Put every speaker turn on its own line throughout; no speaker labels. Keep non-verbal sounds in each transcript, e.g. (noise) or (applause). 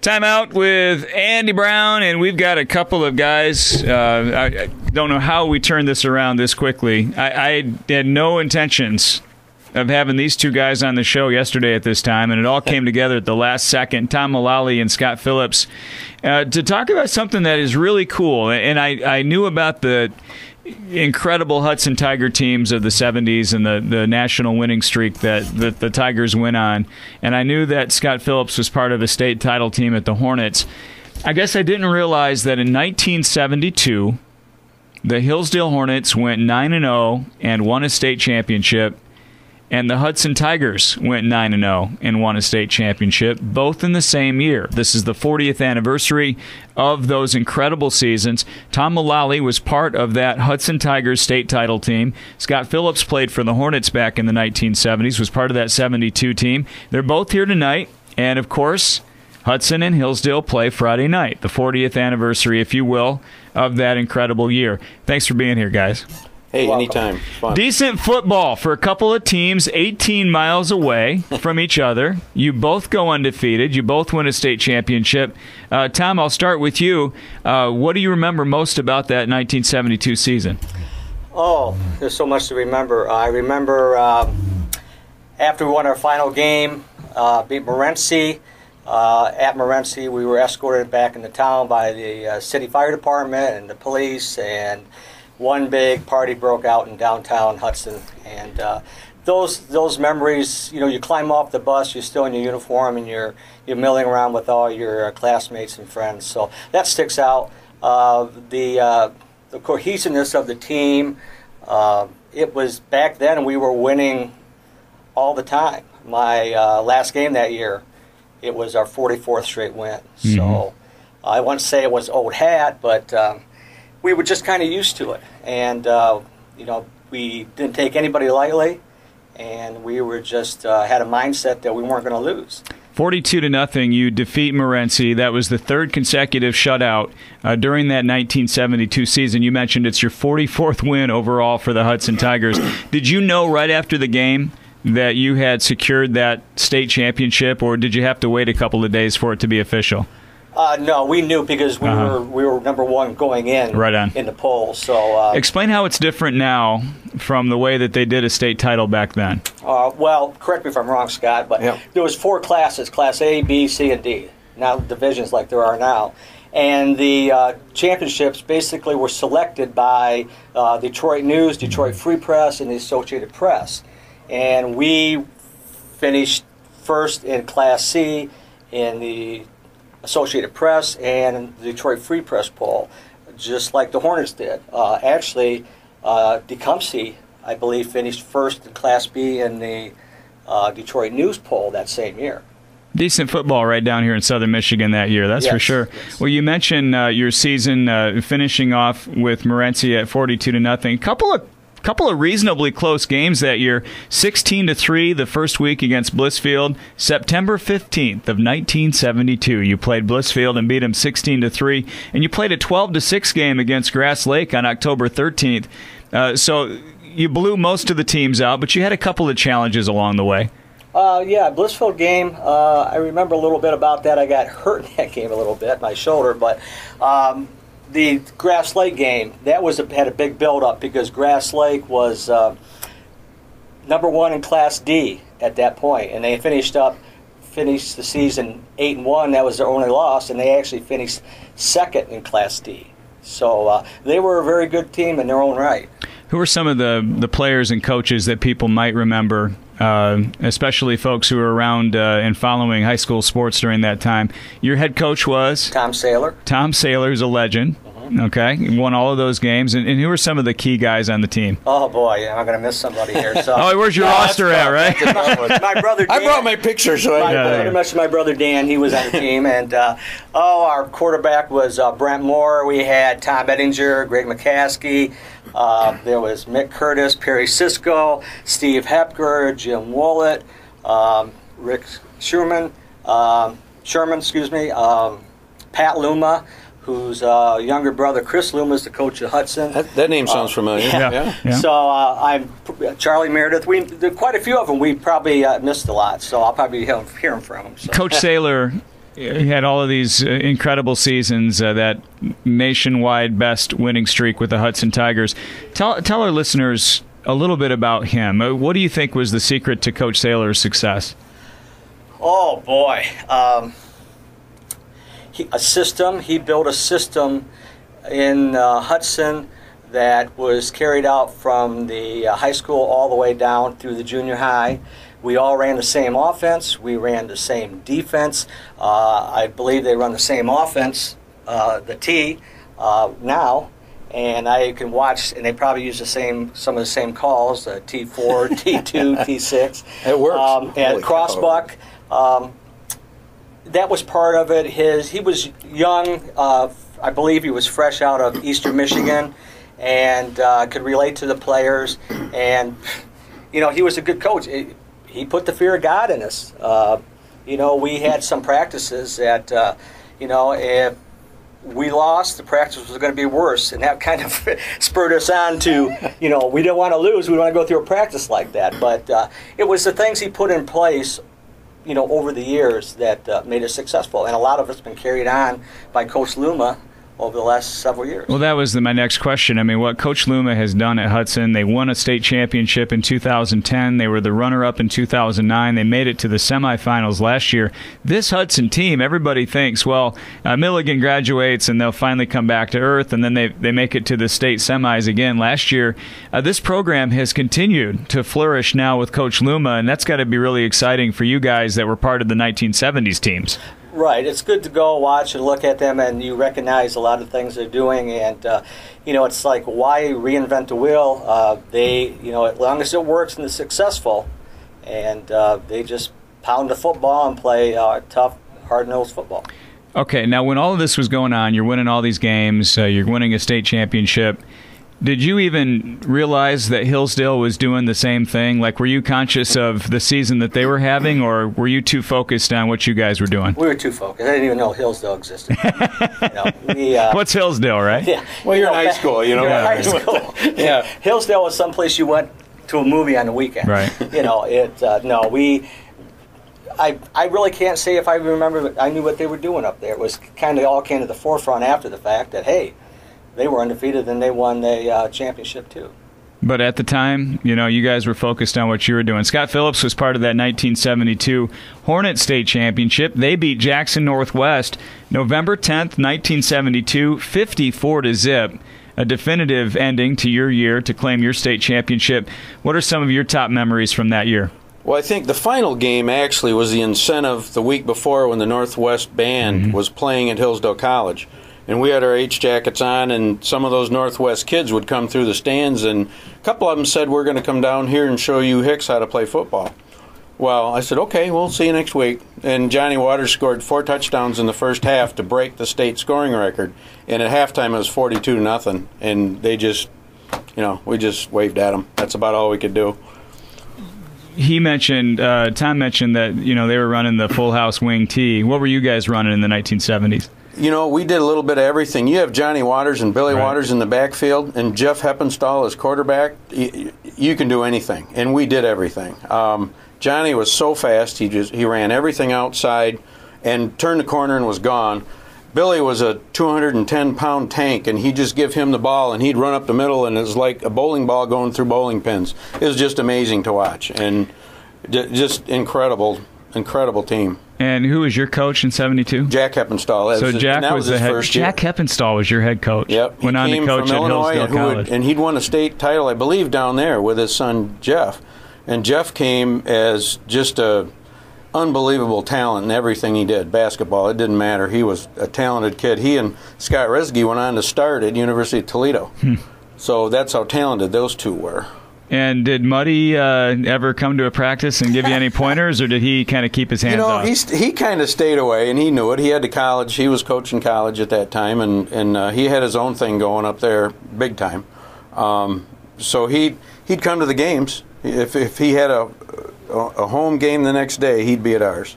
Time out with Andy Brown, and we've got a couple of guys. Uh, I, I, don't know how we turned this around this quickly. I, I, had no intentions of having these two guys on the show yesterday at this time, and it all came together at the last second. Tom Mullaly and Scott Phillips uh, to talk about something that is really cool. And I, I knew about the incredible Hudson Tiger teams of the 70s and the, the national winning streak that, that the Tigers went on. And I knew that Scott Phillips was part of the state title team at the Hornets. I guess I didn't realize that in 1972, the Hillsdale Hornets went 9 0 and won a state championship and the Hudson Tigers went 9 0 and won a state championship, both in the same year. This is the 40th anniversary of those incredible seasons. Tom Mullaly was part of that Hudson Tigers state title team. Scott Phillips played for the Hornets back in the 1970s, was part of that 72 team. They're both here tonight, and of course, Hudson and Hillsdale play Friday night, the 40th anniversary, if you will, of that incredible year. Thanks for being here, guys.
Hey, Welcome. anytime. Fun.
Decent football for a couple of teams 18 miles away (laughs) from each other. You both go undefeated. You both win a state championship. Uh, Tom, I'll start with you. Uh, what do you remember most about that 1972 season?
Oh, there's so much to remember. I remember uh, after we won our final game, uh, beat Morenci. Uh, at Morenci, we were escorted back into town by the uh, city fire department and the police and one big party broke out in downtown Hudson, and uh, those those memories. You know, you climb off the bus, you're still in your uniform, and you're you're milling around with all your uh, classmates and friends. So that sticks out. Uh, the uh, the cohesiveness of the team. Uh, it was back then we were winning all the time. My uh, last game that year, it was our 44th straight win. Mm-hmm. So I wouldn't say it was old hat, but um, we were just kind of used to it, and uh, you know we didn't take anybody lightly, and we were just uh, had a mindset that we weren't going to lose.
42 to nothing, you defeat Morenci. That was the third consecutive shutout uh, during that 1972 season. You mentioned it's your 44th win overall for the Hudson Tigers. Did you know right after the game that you had secured that state championship, or did you have to wait a couple of days for it to be official?
Uh, no, we knew because we uh-huh. were we were number one going in
right on.
in the poll. So uh,
explain how it's different now from the way that they did a state title back then.
Uh, well, correct me if I'm wrong, Scott, but yep. there was four classes: Class A, B, C, and D. Now divisions like there are now, and the uh, championships basically were selected by uh, Detroit News, Detroit Free Press, and the Associated Press, and we finished first in Class C in the Associated Press and the Detroit Free Press poll, just like the Hornets did. Uh, actually, uh, I believe, finished first in Class B in the uh, Detroit News poll that same year.
Decent football right down here in southern Michigan that year, that's
yes,
for sure.
Yes.
Well, you mentioned uh, your season uh, finishing off with Morenci at 42 to nothing. A couple of couple of reasonably close games that year 16 to 3 the first week against Blissfield September 15th of 1972 you played Blissfield and beat them 16 to 3 and you played a 12 to 6 game against Grass Lake on October 13th uh, so you blew most of the teams out but you had a couple of challenges along the way
uh, yeah, Blissfield game. Uh, I remember a little bit about that. I got hurt in that (laughs) game a little bit, my shoulder, but um, the Grass Lake game, that was a, had a big build up because Grass Lake was uh, number one in Class D at that point, and they finished up finished the season eight and one. That was their only loss, and they actually finished second in Class D. So uh, they were a very good team in their own right.
Who are some of the the players and coaches that people might remember uh, especially folks who were around uh, and following high school sports during that time. Your head coach was
Tom Saylor.
Tom Saylor is a legend. Okay, he won all of those games. And, and, who are some of the key guys on the team?
Oh boy, yeah, I'm going to miss somebody here. So. (laughs)
oh, where's your yeah, roster at? Right?
my, brother. Dan, (laughs)
I brought my picture, so
my, yeah, pretty much my brother Dan. He was on the team, and uh, oh, our quarterback was uh, Brent Moore. We had Tom Ettinger, Greg McCaskey. Uh, there was Mick Curtis, Perry Cisco, Steve Hepker, Jim Wollett, um, Rick Sherman, um, Sherman, excuse me, um, Pat Luma, whose uh, younger brother Chris Luma is the coach of Hudson.
That, that name sounds uh, familiar.
Yeah. yeah. yeah. So uh, I'm Charlie Meredith. We quite a few of them we probably uh, missed a lot. So I'll probably be hearing from them. So.
Coach (laughs) Saylor he had all of these uh, incredible seasons, uh, that nationwide best winning streak with the Hudson Tigers. Tell tell our listeners a little bit about him. Uh, what do you think was the secret to Coach Saylor's success?
Oh boy, um, he, a system. He built a system in uh, Hudson that was carried out from the uh, high school all the way down through the junior high. We all ran the same offense. We ran the same defense. Uh, I believe they run the same offense, uh, the T, uh, now. And I can watch, and they probably use the same, some of the same calls, uh, T4, T2, T6.
It works.
Um,
cow.
crossbuck. Um, that was part of it. His he was young. Uh, I believe he was fresh out of Eastern Michigan, and uh, could relate to the players. And you know, he was a good coach. He- He put the fear of God in us. Uh, you know, we had some practices that, uh, you know, if we lost, the practice was going to be worse, and that kind of (laughs) spurred us on to, you know, we didn't want to lose. We want to go through a practice like that. But uh, it was the things he put in place, you know, over the years that uh, made us successful, and a lot of it's been carried on by Coach Luma over the last several years.
Well, that was the, my next question. I mean, what Coach Luma has done at Hudson, they won a state championship in 2010. They were the runner up in 2009. They made it to the semifinals last year. This Hudson team, everybody thinks, well, uh, Milligan graduates and they'll finally come back to earth, and then they, they make it to the state semis again last year. Uh, this program has continued to flourish now with Coach Luma, and that's got to be really exciting for you guys that were part of the 1970s teams.
Right. It's good to go watch and look at them, and you recognize a lot of things they're doing. And uh, you know, it's like why reinvent the wheel? Uh, they, you know, as long as it works and it's successful, and uh, they just pound the football and play uh, tough, hard-nosed football.
Okay, now when all of this was going on, you're winning all these games, uh, you're winning a state championship. Did you even realize that Hillsdale was doing the same thing? Like, were you conscious of the season that they were having, or were you too focused on what you guys were doing?
We were too focused. I didn't even know Hillsdale existed. (laughs) you know, we, uh,
What's Hillsdale, right?
yeah.
Well, you're in
You know,
high school, you know.
You're in high school. (laughs)
Yeah.
Hillsdale was someplace you went to a movie on the weekend.
Right. (laughs)
You know, it. Uh, no, we. I, I really can't say if I remember. I knew what they were doing up there. It was kind of all came to the forefront after the fact that hey, they were undefeated and they won the uh, championship too.
But at the time, you know, you guys were focused on what you were doing. Scott Phillips was part of that 1972 Hornet State Championship. They beat Jackson Northwest November 10th, 1972, 54 to zip. A definitive ending to your year to claim your state championship. What are some of your top memories from that year?
Well, I think the final game actually was the incentive the week before when the Northwest band was playing at Hillsdale College. And we had our H jackets on, and some of those Northwest kids would come through the stands, and a couple of them said, We're going to come down here and show you Hicks how to play football. Well, I said, Okay, we'll see you next week. And Johnny Waters scored four touchdowns in the first half to break the state scoring record. And at halftime, it was 42 to nothing. And they just, you know, we just waved at them. That's about all we could do.
He mentioned, uh, Tom mentioned that, you know, they were running the full house wing T. What were you guys running in the 1970s?
You know, we did a little bit of everything. You have Johnny Waters and Billy
Right.
Waters in the backfield, and Jeff Heppenstall as quarterback. You, you can do anything, and we did everything. Um, Johnny was so fast; he just he ran everything outside, and turned the corner and was gone. Billy was a 210 pound tank, and he'd just give him the ball, and he'd run up the middle, and it was like a bowling ball going through bowling pins. It was just amazing to watch, and just incredible, incredible team.
And who was your coach in 72?
Jack Heppenstall. that
So
his-
Jack was,
was,
the head. Jack Heppenstall was your head coach.
Yep.
Went
he
on to coach
from
at
Illinois,
Hillsdale
and,
College.
would, and he'd won a state title, I believe, down there with his son Jeff. And Jeff came as just a unbelievable talent in everything he did. Basketball, it didn't matter. He was a talented kid. He and Scott Resge went on to start at University of Toledo.
Hmm.
So that's how talented those two were.
And did Muddy uh, ever come to a practice and give you any (laughs) pointers, or did he kind of keep his hands
You know,
off?
he st- he kind of stayed away, and he knew it. He had to college. He was coaching college at that time, and and uh, he had his own thing going up there, big time. Um, so he he'd come to the games. If if he had a a home game the next day, he'd be at ours.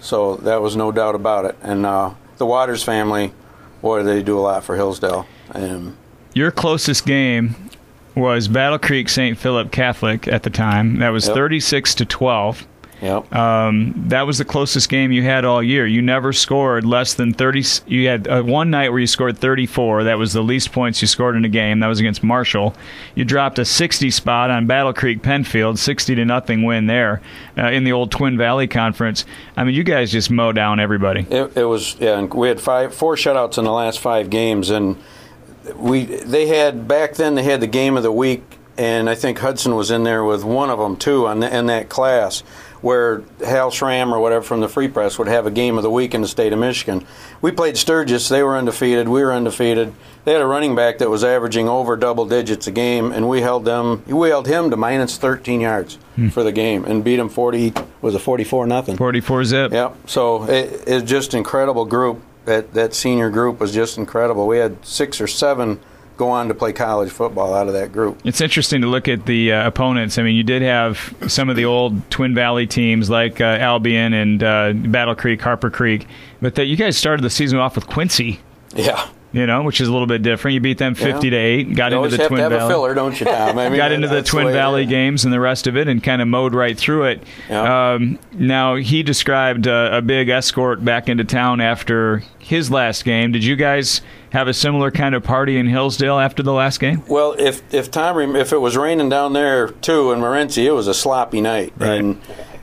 So that was no doubt about it. And uh, the Waters family, boy, they do a lot for Hillsdale. And
Your closest game was Battle Creek St. Philip Catholic at the time. That was
Yep.
36 to 12.
Yep.
Um, that was the closest game you had all year. You never scored less than 30. You had uh, one night where you scored 34. That was the least points you scored in a game. That was against Marshall. You dropped a 60 spot on Battle Creek Penfield, 60 to nothing win there uh, in the old Twin Valley Conference. I mean, you guys just mow down everybody.
It, it was yeah. And we had five, four shutouts in the last five games, and we they had back then they had the game of the week, and I think Hudson was in there with one of them too on the, in that class where Hal Schram or whatever from the Free Press would have a game of the week in the state of Michigan. We played Sturgis; they were undefeated. We were undefeated. They had a running back that was averaging over double digits a game, and we held them. We held him to minus 13 yards hmm. for the game and beat him 40. Was a 44 nothing?
44 zip.
Yep. So it, it's just incredible group. That that senior group was just incredible. We had six or seven go on to play college football out of that group.
It's interesting to look at the uh, opponents. I mean, you did have some of the old Twin Valley teams like uh, Albion and uh, Battle Creek, Harper Creek, but that you guys started the season off with Quincy.
Yeah
you know, which is a little bit different. You beat them fifty yeah. to eight. Got
you
into the
Twin
Valley.
filler, don't you, Tom?
I (laughs) mean, got into the Twin the Valley games and the rest of it, and kind of mowed right through it. Yeah. Um, now he described uh, a big escort back into town after his last game. Did you guys have a similar kind of party in Hillsdale after the last game?
Well, if if Tom, if it was raining down there too in Morenci, it was a sloppy night,
right.
and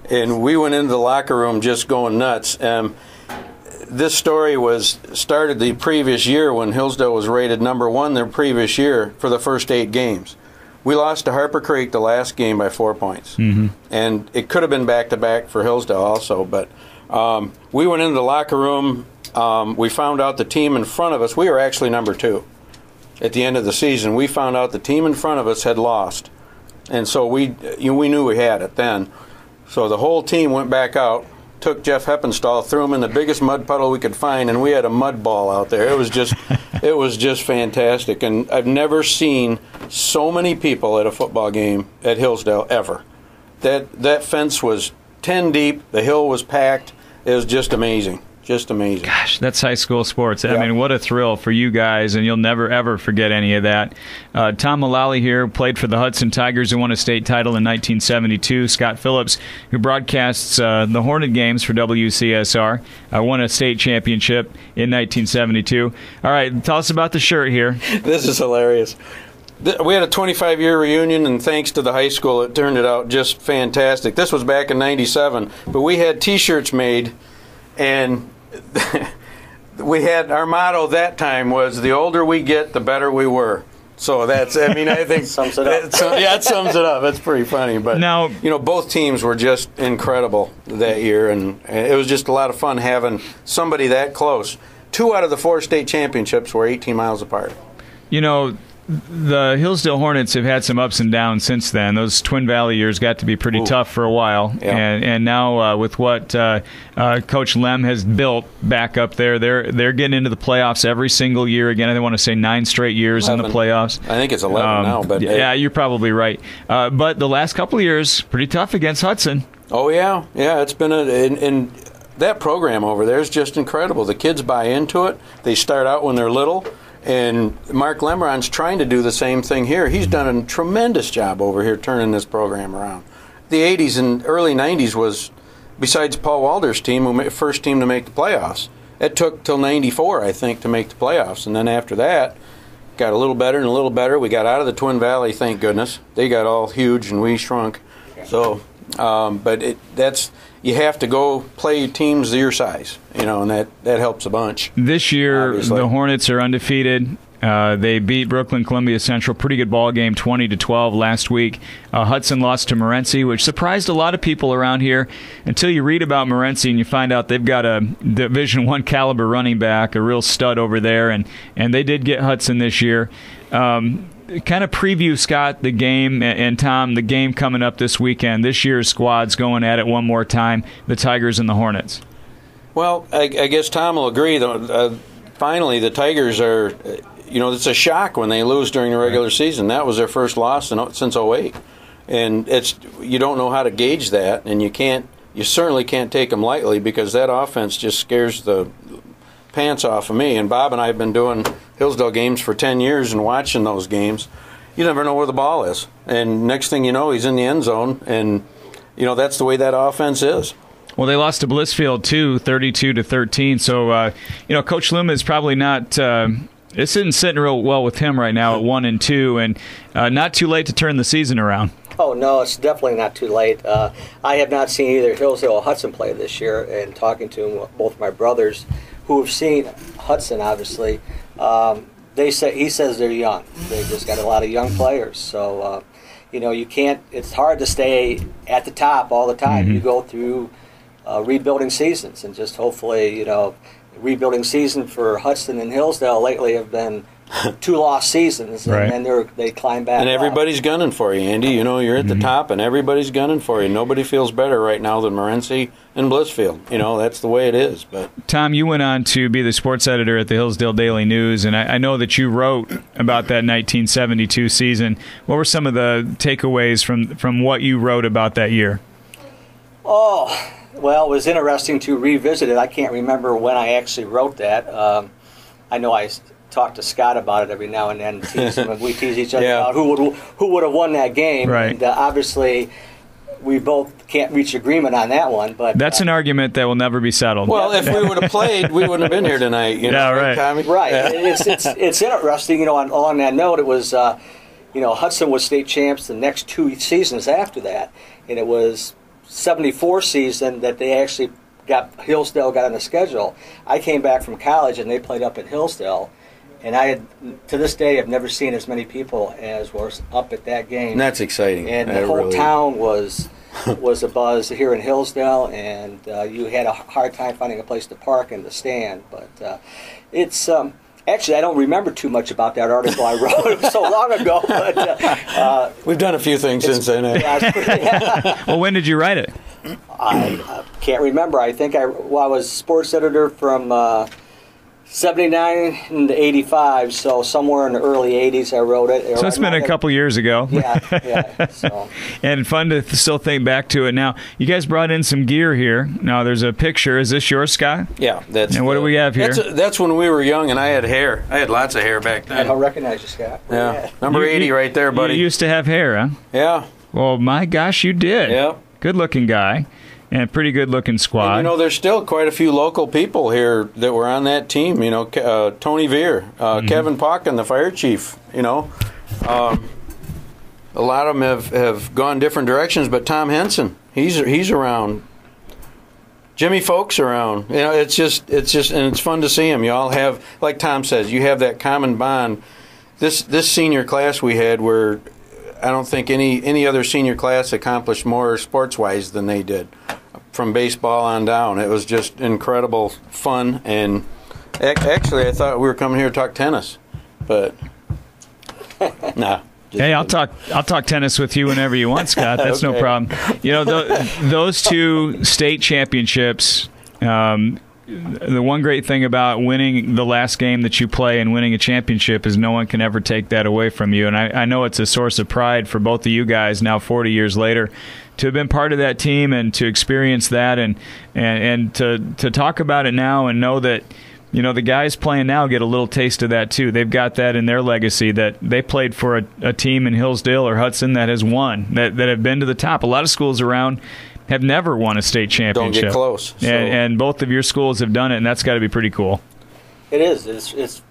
and we went into the locker room just going nuts. Um, this story was started the previous year when Hillsdale was rated number one the previous year for the first eight games. We lost to Harper Creek the last game by four points,
mm-hmm.
and it could have been back to back for Hillsdale also. But um, we went into the locker room. Um, we found out the team in front of us. We were actually number two at the end of the season. We found out the team in front of us had lost, and so we you know, we knew we had it then. So the whole team went back out took Jeff Heppenstall, threw him in the biggest mud puddle we could find, and we had a mud ball out there. It was just, (laughs) it was just fantastic. And I've never seen so many people at a football game at Hillsdale ever. That that fence was ten deep. The hill was packed. It was just amazing just amazing.
Gosh, that's high school sports. I mean, what a thrill for you guys, and you'll never ever forget any of that. Uh, Tom Mullaly here played for the Hudson Tigers and won a state title in 1972. Scott Phillips, who broadcasts uh, the Hornet games for WCSR, uh, won a state championship in 1972. All right, tell us about the shirt here. (laughs)
this is hilarious we had a 25 year reunion, and thanks to the high school, it turned it out just fantastic. This was back in '97, but we had T-shirts made, and (laughs) we had our motto that time was the older we get, the better we were. So that's, I mean, I think (laughs)
sums it up.
yeah, it sums it up. It's pretty funny, but
now
you know, both teams were just incredible that year, and it was just a lot of fun having somebody that close. Two out of the four state championships were 18 miles apart.
You know, the Hillsdale Hornets have had some ups and downs since then. Those Twin Valley years got to be pretty Ooh. tough for a while,
yeah.
and and now uh, with what uh, uh, Coach Lem has built back up there, they're they're getting into the playoffs every single year again. I want to say nine straight years 11. in the playoffs.
I think it's eleven um, now, but
yeah, you're probably right. Uh, but the last couple of years, pretty tough against Hudson.
Oh yeah, yeah, it's been a and, and that program over there is just incredible. The kids buy into it. They start out when they're little and Mark Lemron's trying to do the same thing here. He's done a tremendous job over here turning this program around. The 80s and early 90s was, besides Paul Walder's team, who first team to make the playoffs. It took till 94, I think, to make the playoffs. And then after that, got a little better and a little better. We got out of the Twin Valley, thank goodness. They got all huge and we shrunk. So, um, but it, that's you have to go play teams your size, you know, and that, that helps a bunch.
This year, obviously. the Hornets are undefeated. Uh, they beat Brooklyn Columbia Central, pretty good ball game, 20 to 12 last week. Uh, Hudson lost to Morenci, which surprised a lot of people around here until you read about Morenci and you find out they've got a Division One caliber running back, a real stud over there, and and they did get Hudson this year. Um, kind of preview Scott the game and Tom the game coming up this weekend. This year's squad's going at it one more time. The Tigers and the Hornets.
Well, I, I guess Tom will agree. Though, uh, finally, the Tigers are. You know, it's a shock when they lose during the regular right. season. That was their first loss in, since 08. and it's you don't know how to gauge that, and you can't. You certainly can't take them lightly because that offense just scares the pants off of me. And Bob and I have been doing Hillsdale games for 10 years and watching those games. You never know where the ball is. And next thing you know, he's in the end zone. And you know that's the way that offense is.
Well, they lost to Blissfield too, 32 to 13. So, uh, you know, Coach Luma is probably not. Uh, this isn't sitting real well with him right now at one and two, and uh, not too late to turn the season around.
Oh no, it's definitely not too late. Uh, I have not seen either Hillsdale or Hudson play this year, and talking to both my brothers, who have seen Hudson, obviously, um, they say he says they're young. They just got a lot of young players, so uh, you know you can't. It's hard to stay at the top all the time.
Mhm.
You go through uh, rebuilding seasons, and just hopefully, you know, rebuilding season for Hudson and Hillsdale lately have been two lost seasons, and
Right.
then they're they climb back.
And
up.
everybody's gunning for you, Andy. You know, you're at the top, and everybody's gunning for you. Nobody feels better right now than Morenci and Blissfield. You know, that's the way it is. But
Tom, you went on to be the sports editor at the Hillsdale Daily News, and I, I know that you wrote about that 1972 season. What were some of the takeaways from from what you wrote about that year?
Oh, well, it was interesting to revisit it. I can't remember when I actually wrote that. Um, I know I s- talk to Scott about it every now and then. Tease (laughs) him, and we tease each other
Yeah.
about who would who would have won that game.
Right.
And uh, obviously, we both can't reach agreement on that one. But
That's
uh,
an argument that will never be settled.
well, if we would have (laughs) played, we wouldn't have been here tonight. You know,
Yeah, right.
Tommy?
Right.
Yeah.
It's, it's, it's interesting, you know, on, along that note, it was, uh, you know, Hudson was state champs the next two seasons after that. And it was 74 season that they actually got, Hillsdale got on the schedule. I came back from college and they played up in Hillsdale. And I had, to this day, have never seen as many people as were up at that game.
And that's exciting.
and
I
the whole
really-
town was (laughs) was a buzz here in Hillsdale, and uh, you had a hard time finding a place to park in the stand. But uh, it's um, actually I don't remember too much about that article I wrote. (laughs) it was so long ago, (laughs) but uh, uh,
We've done a few things since then. eh?
yeah, pretty- yeah.
well, when did you write it?
I uh, can't remember. I think I well, I was sports editor from. Uh, 79 and 85, so somewhere in the early 80s I wrote it.
So it's been a couple years ago.
Yeah, yeah. (laughs) So
and fun to still think back to it now. You guys brought in some gear here. Now there's a picture. Is this yours, Scott?
Yeah, that's.
And what do we have here?
That's, that's when we were young, and I had hair. I had lots of hair back
I
then.
don't recognize you, Scott. Where
Yeah,
at?
number
You-
eighty
you-
right there, buddy.
You used to have hair, huh?
yeah,
Well, my gosh, you did.
yeah.
Good looking guy, and pretty good looking squad.
And, you know, there's still quite a few local people here that were on that team. You know, uh, Tony Veer, uh,
Mm-hmm.
Kevin Pauken, the fire chief. You know, um, a lot of them have, have gone different directions. But Tom Henson, he's he's around. Jimmy Folks around. You know, it's just it's just and it's fun to see him. You all have, like Tom says, you have that common bond. This this senior class we had where. I don't think any any other senior class accomplished more sports wise than they did from baseball on down. It was just incredible fun, and actually, I thought we were coming here to talk tennis, but (laughs) nah. just
Hey, I'll talk. I'll talk tennis with you whenever you want, Scott. (laughs) That's no problem. You know, th- those two state championships. Um, the one great thing about winning the last game that you play and winning a championship is no one can ever take that away from you. And I, I know it's a source of pride for both of you guys now, 40 years later, to have been part of that team and to experience that and and, and to to talk about it now and know that you know the guys playing now get a little taste of that too. They've got that in their legacy that they played for a, a team in Hillsdale or Hudson that has won that that have been to the top. A lot of schools around have never won a state championship.
close, so-
And, and both of your schools have done it, and that's got to be pretty cool.
It is. It's, it's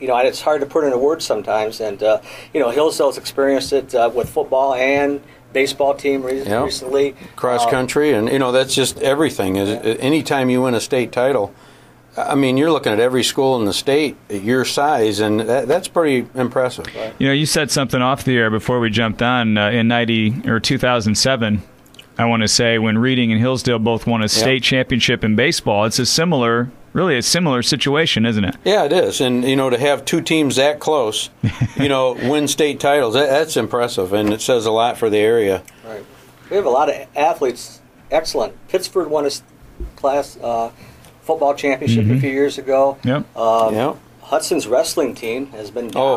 you know, and it's hard to put into words sometimes. And uh, you know, Hillsdale's experienced it uh, with football and baseball team re-
Yeah.
recently.
cross
Uh,
country, and you know that's just everything. Is anytime you win a state title, I mean you're looking at every school in the state at your size, and that, that's pretty impressive.
You know, you said something off the air before we jumped on uh, in ninety or two thousand seven. I want to say when Reading and Hillsdale both won a state championship in baseball. It's a similar, really a similar situation, isn't it?
Yeah, it is, and you know to have two teams that close, you know, (laughs) win state titles, that, that's impressive, and it says a lot for the area.
Right. We have a lot of athletes. Excellent. Pittsburgh won a s- class uh, football championship a few years ago.
Yep.
Um,
yeah.
Hudson's wrestling team has been
Oh,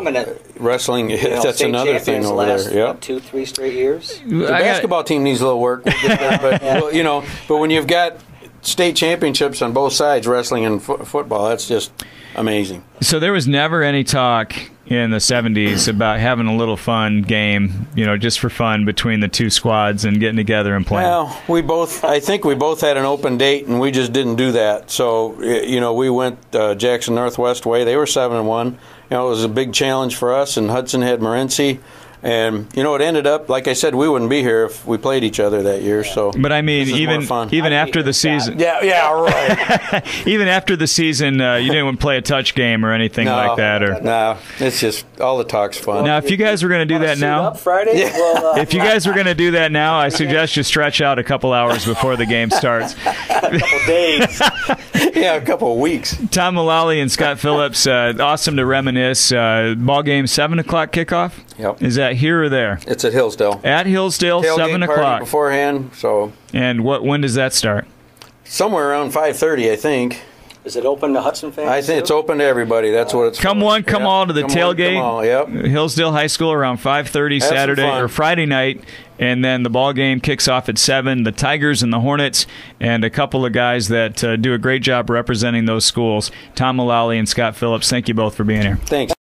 wrestling, (laughs)
you know,
that's another thing
champions
over
last,
there. Yeah.
what, two, three straight years.
The
I got-
basketball team needs a little work, We'll get there, but (laughs) well, you know, but when you've got state championships on both sides, wrestling and fo- football. That's just amazing.
So there was never any talk in the 70s about having a little fun game, you know, just for fun between the two squads and getting together and playing.
Well, we both, I think we both had an open date, and we just didn't do that. So, you know, we went uh, Jackson Northwest way. They were seven and one. You know, it was a big challenge for us, and Hudson had Morenci. And you know, it ended up like I said, we wouldn't be here if we played each other that year. So,
but I mean,
this is more
even
fun.
even
I'd
after the
here,
season,
yeah, yeah, right. (laughs)
even after the season, uh, you didn't play a touch game or anything
No.
like that. Or
no, it's just all the talk's fun.
now, if you guys were going to do that now,
up Friday. Well, uh,
if you guys were going to do that now, I suggest you stretch out a couple hours before the game starts. (laughs)
a couple days. (laughs)
yeah, a couple of weeks.
Tom Mullaly and Scott Phillips, uh, awesome to reminisce. Uh, ball game seven o'clock kickoff.
Yep.
Is that here or there?
It's at Hillsdale.
At Hillsdale,
Tailgate
seven
party
o'clock.
beforehand. So
And what? When does that start?
somewhere around five thirty, I think.
Is it open to Hudson fans?
I think it's open to everybody. That's what it's.
Come
for.
one, come
Yeah.
all to the
Come one,
tailgate.
come all, Yep.
Hillsdale High School around 5:30 Saturday or Friday night, and then the ball game kicks off at seven. The Tigers and the Hornets, and a couple of guys that uh, do a great job representing those schools. Tom Mullaly and Scott Phillips. Thank you both for being here.
Thanks.